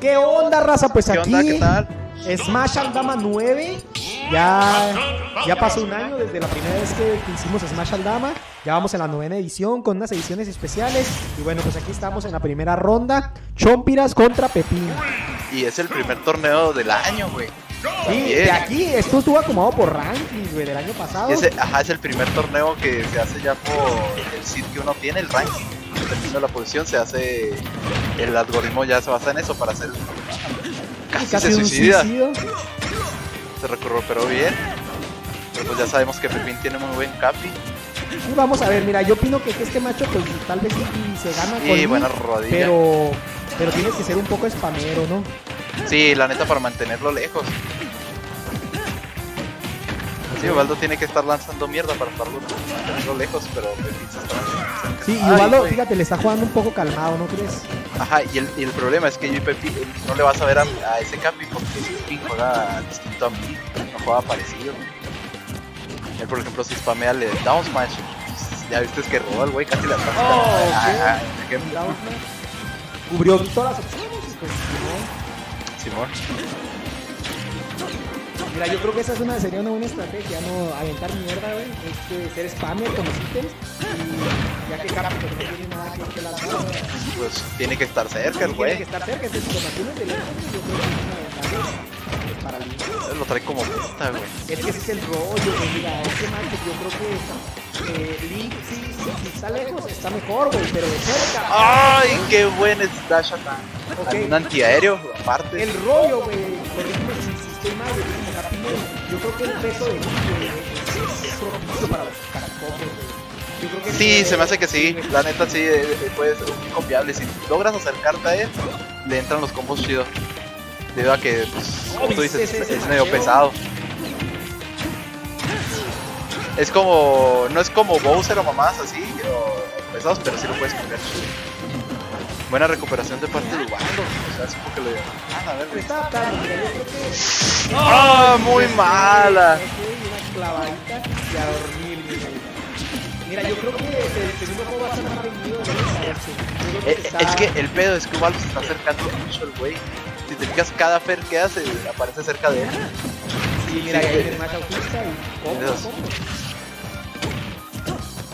¿Qué onda, raza? Pues ¿Qué aquí onda? ¿Qué tal? Smash Aldama 9. Ya, ya pasó un año desde la primera vez que que hicimos Smash Aldama. Ya vamos en la novena edición con unas ediciones especiales. Y bueno, pues aquí estamos en la primera ronda. Chompiras contra Pepín. Y es el primer torneo del año, güey. Sí, de aquí esto estuvo acomodado por rankings, güey, del año pasado. Ese, ajá, es el primer torneo que se hace ya por el seed que uno tiene, el ranking. Dependiendo de la posición, se hace. El algoritmo ya se basa en eso para hacer. Casi, Casi se suicida. suicidio. Se recuperó bien. Pero pues ya sabemos que Pepín tiene muy buen capi. Y vamos a ver, mira, yo opino que, este macho, pues tal vez se gana con buena rodilla. pero, pero tienes que ser un poco spamero, ¿no? Sí, la neta, para mantenerlo lejos. Sí, Ubaldo tiene que estar lanzando mierda para estarlo lejos, pero. Sí, y Ubaldo, fíjate, le está jugando un poco calmado, ¿no crees? Ajá, y el, y el problema es que yo y Pepi no le vas a ver a, a ese Capi porque Pepín juega distinto a mí, no juega parecido. Él, por ejemplo, si spamea le down smash, ya viste que robó el güey, casi la está. Oh. Ah, ah, ejemplo, smash. Cubrió todas las opciones y pues, no. Simón. Mira, yo creo que esa es una, sería una buena estrategia, no aventar mierda, güey. Este, ser spammer con los ítems y ya que Capi pues, no tiene nada que, que güey. Pues tiene que estar cerca el tiene que güey. estar cerca, entonces si lo mantienes de lejos, yo creo que es una ventaja para Lo trae como puta, güey. Es que ese es el rollo, güey. Mira, este macho yo creo que eh, Link, sí, sí, está lejos está mejor, güey, pero de cerca. ¡Ay, qué buen es Dash attack! Ok. Un antiaéreo, aparte. El rollo, güey. Por ejemplo, si, si estoy mal, güey, yo creo que el peso de es, para, güey. Yo creo que Sí, se me hace que sí. La neta sí, eh, eh, puede ser muy confiable. Si logras acercarte a él, le entran los combos chidos. Debido a que, pues, como tú dices, ¿viste ese- es, medio pesado. Es como, no es como Bowser o mamás así, o pesados, pero sí lo puedes chido. Buena recuperación de parte de Ubaldo. O sea, supongo que le. Ah, a ver, güey. Que. ¡Ah, muy mala! Y a dormir. Mira, yo creo que el segundo juego va a más reñido creo Eh, que eh, está- Es que el pedo es que Ubaldo se está acercando mucho el güey. Si te fijas, cada fer que hace aparece cerca de él. Sí, mira, viene el más autista y.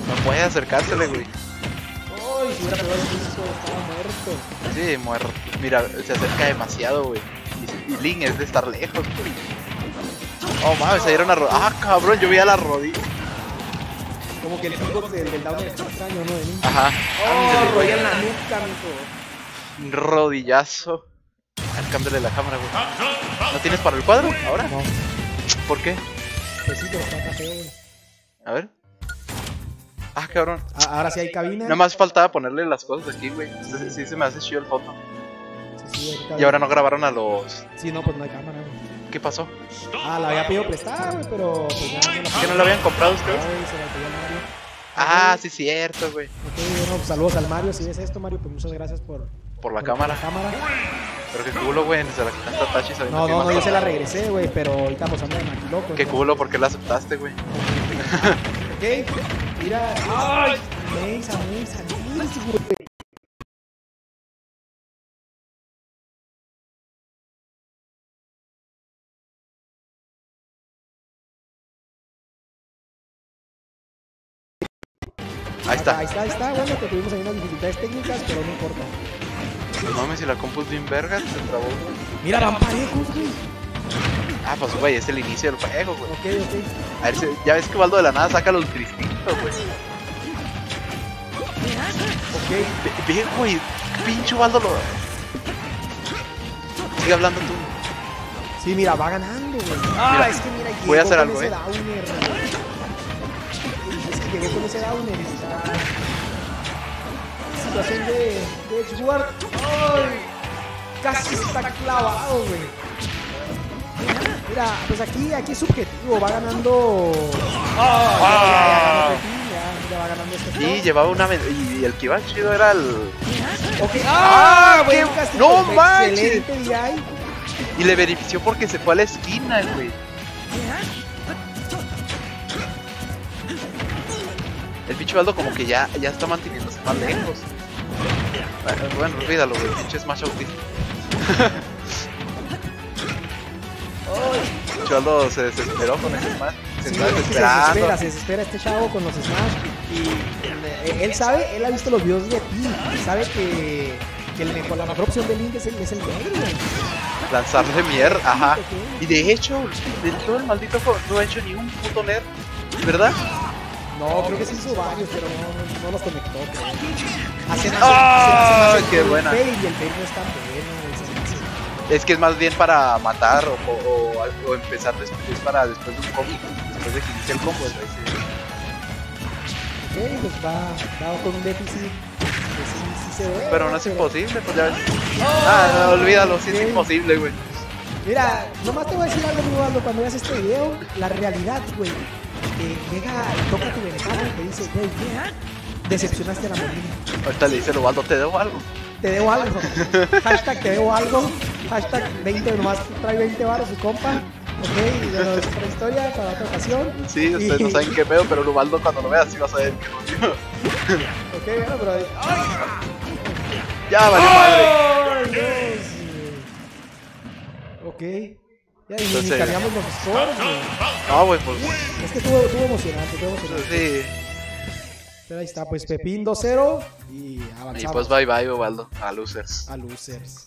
No puede acercársele, güey. Si hubiera pegado el disco, estaba muerto. Sí, muerto. Mira, se acerca demasiado, güey. Y, y Link es de estar lejos, güey. Oh, mames, se dieron a ro- Ah, cabrón, yo vi a la rodilla. Como que el pico del, del downer está extraño, ¿no? De. Ajá. Oh, rollo en la nuca, mijo. Rodillazo. Ah, Cámbiale la cámara, güey. ¿No tienes para el cuadro ahora? No, ¿Por qué? pues sí, pero está feo, güey. A ver. Ah, cabrón. Ah, Ahora sí hay cabina. Nada más faltaba ponerle las cosas aquí, güey. Sí, sí se me hace chido el foto. Sí, sí, Y ahora no grabaron a los. Sí, no, pues no hay cámara, güey. ¿Qué pasó? Ah, la había pedido prestada, güey, pero pues ya no la ¿Que no lo habían comprado ustedes? Ay, se la pidió Mario. Ah, sí, cierto, güey. Ok, bueno, pues saludos al Mario. Si ves esto, Mario, pues muchas gracias por, Por la por cámara. La cámara. Pero qué culo, güey. Se la quitaste a Tachi sabiendo No, que no, no, yo se la regresé, güey, pero ahorita pues ando de maquiloco. Qué entonces- culo, porque la aceptaste, güey. Ok, mira. ¡Ay! Mesa, mesa, mesa, güey. Ahí está. Ahí está, ahí está. Bueno, que tuvimos ahí unas dificultades técnicas, pero no importa. No mames, si la compu es bien verga, se trabó, güey. Mira, van parejos, güey. Ah, pues, güey, es el inicio del juego, güey. Ok, ok. A ver, ya ves que Baldo de la nada saca los güey. Ok. Ve, ve, güey, pinche Baldo lo. Sigue hablando tú. Sí, mira, va ganando, güey. Ah, Mira, es que mira, voy a hacer algo, eh. downer. Es que llegó con ese downer está... Situación de, de. ¡Ay! Casi está clavado, güey. Mira, pues aquí, aquí es subjetivo, va ganando... Ah, ya, va ganando este Y llevaba una. Y el que iba chido era el. ¡Ah! qué- castigo, ¡No manches! Y le benefició porque se fue a la esquina, güey. El pinche Baldo como que ya, ya está manteniéndose más lejos. Bueno, Bueno, olvídalo, güey. Pinche Smash autista. Cholo se desesperó con ese Smash. Se Sí, está es que se desespera, se desespera este chavo con los Smash. Y él sabe, él ha visto los videos de ti. Sabe que, que el mejor, la mejor opción de Link es el, es el negro. Lanzarle mierda, ajá. Y de hecho, de todo el maldito juego no ha hecho ni un puto nerd, ¿verdad? No, creo que se hizo varios, pero no, los conectó. Hacen, ¡Ah! ¡Qué buena! fail Y el fail no es tan bueno. Es que es más bien para matar o, o, o- o empezar después para después de un combo. Después de que inicie el combo, ahí sí. Ok, pues va, va con un déficit. que sí, sí se ve, Pero no es imposible, pues ya ves. Ah, no, olvídalo, sí es imposible, güey. Mira, nomás te voy a decir algo, Rivaldo, cuando veas este video, la realidad, güey, que llega toca tu ventana y te dice, güey, decepcionaste a la Molina. Ahorita le dice el Ubaldo, te debo algo. Te debo algo. Hashtag te debo algo. Hashtag 20, nomás trae 20 baros su compa. Ok, y bueno, es otra historia para otra ocasión. Sí, ustedes no saben qué pedo, pero el Ubaldo cuando lo veas sí vas a ver que lo Ok, bueno, pero... ¡Ay! Ya valió madre. ¡Ay, Dios! Ok. Ya, y ni Entonces- cambiamos los scores, güey. No, güey, pues Es que estuvo, estuvo emocionante, estuvo emocionante. sí. Pero ahí está, pues Pepín 2-0 y Y avanzamos pues bye bye, Ubaldo. A losers. a losers.